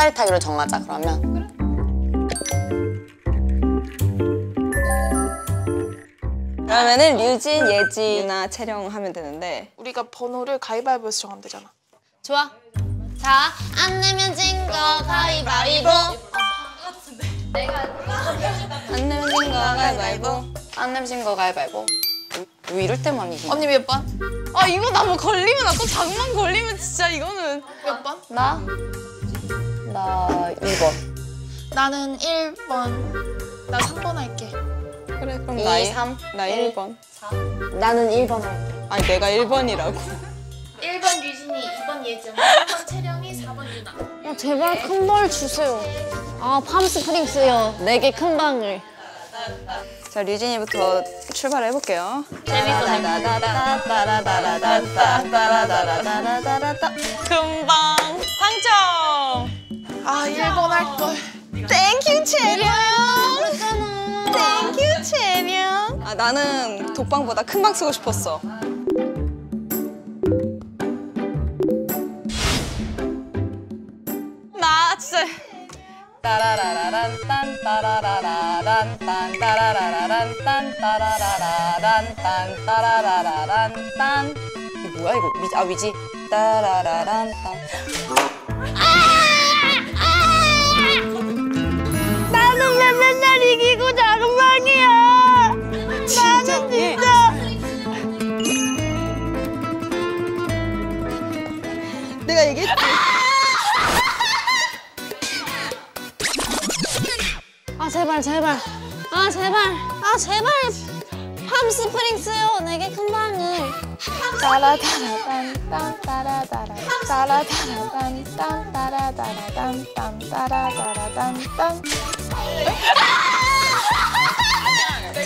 사다리 타기로 정하자 그러면. 그러면은 류진, 예지, 유나, 채령 하면 되는데 우리가 번호를 가위바위보에서 정하면 되잖아. 좋아. 자, 안 내면 진 거 가위바위보. 안 내면 진 거 가위바위보 안 내면 진 거 가위바위보. 왜 이럴 때만 이기? 언니 몇 번? 아 이거 나 뭐 걸리면 나 또 장난 걸리면 진짜 이거는 몇 번? 나? 나 2번. 나는 1번. 나 3번 할게. 그래 그럼 2, 나 3, 나 1번 나는 1번 할게. 아니 내가 1번이라고 1번 유진이, 2번 예정, 3번 채령이, 4번 유나. 어, 제발 큰걸 주세요. 아, 팜스프링스요. 네개큰 방을. 자 류진이부터 출발해 볼게요 금방 아 1번 할 걸. Thank you 채령 thank you 채령 아 나는 독방보다 큰 방 쓰고 싶었어. 따라라라란 딴 따라라라란 딴 따라라라란 딴 따라라라란 딴 따라라라란 딴 이게 뭐야 이거 위, 아 위지 따라라란 딴나 내가 얘기했지 아, 제발, 제발. 아, 제발. 아, 제발. 팜스프링스요. 네개큰 방을. 따라따라딴 딴 따라따라 따라따라딴 딴 따라따라딴 딴 따라따라딴 딴.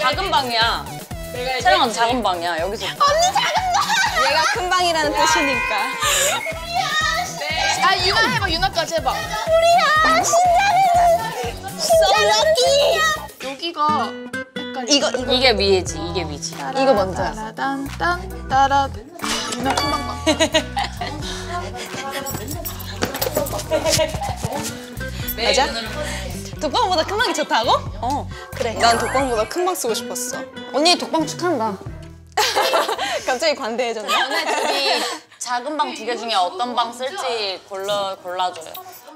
작은 방이야. 촬영한 작은 방이야. 여기서. 얘가 큰 방이라는 뜻이니까 아 유나 해봐 유나까지 해봐. 여기가 헷갈려. 이거 이거 이게 위에지, 이게 위지. 이거 먼저야. 따라딴 딴 따라. 아, 유나 금방 봐. 맞아? 독방보다 큰 방이 좋다고? 어 그래 난 독방보다 큰 방 쓰고 싶었어 언니 독방 축한다. 갑자기 관대해졌네 오늘 둘이 작은 방 두 개 중에 어떤 방 쓸지 골라, 골라줘요.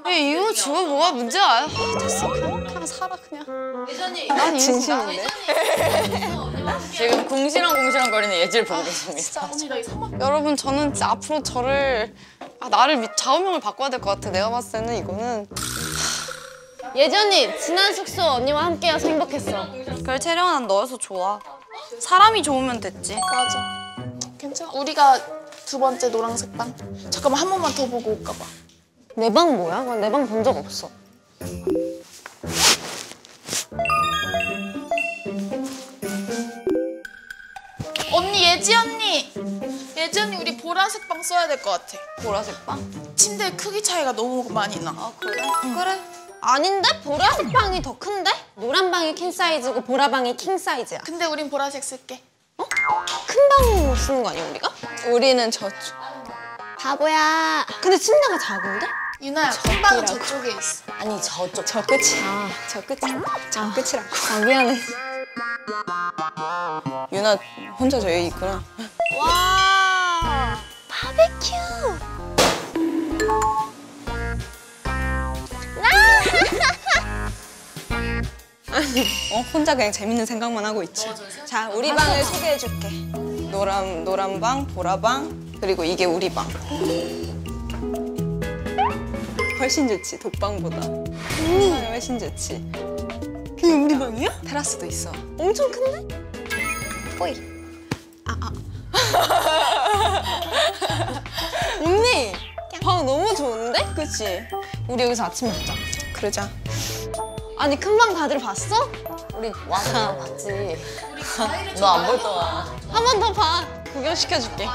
이거 주고 뭐가 문제야 아, 됐어 그냥, 그냥 살아 그냥 난 진심인데 지금 궁시렁 궁시렁 거리는 예지를 보고 계십니다. 여러분 저는 진짜 앞으로 저를 아, 나를 미- 좌우명을 바꿔야 될 것 같아 내가 봤을 때는 이거는 예지 언니, 지난 숙소 언니와 함께여서 행복했어. 그래 채령아 난 너여서 좋아 사람이 좋으면 됐지 맞아. 괜찮아. 우리가 두 번째 노란색 방. 잠깐만 한 번만 더 보고 올까 봐. 내 방 뭐야? 내 방 본 적 없어. 언니 예지 언니. 예지 언니 우리 보라색 방 써야 될 것 같아. 보라색 방? 침대 크기 차이가 너무 많이 나. 아 그래? 그래 아닌데? 보라색 방이 더 큰데? 노란 방이 킹 사이즈고 보라 방이 킹 사이즈야. 근데 우린 보라색 쓸게. 큰 방 쓰는 거 아니야 우리가? 우리는 저쪽 바보야. 근데 침대가 작은데? 유나야 큰 방은 저쪽에 있어. 아니 저쪽. 저 끝이 저 끝이 저 끝이라고 아 미안해. 유나 혼자 저기 있구나 와. 바베큐. 어 혼자 그냥 재밌는 생각만 하고 있지. 자 우리 방을 소개해줄게. 노란 노란 방, 보라 방, 그리고 이게 우리 방. 훨씬 좋지 독방보다. 우리 방이 훨씬 좋지. 그게 우리 방이야? 테라스도 있어. 엄청 큰데? 호이. 아 아. 언니 방 너무 좋은데? 그치? 우리 여기서 아침 먹자. 그러자. 아니 큰방 다들 봤어? 우리 와서 봤지. 너 안 볼 동안. 한 번 더 봐. 구경시켜줄게.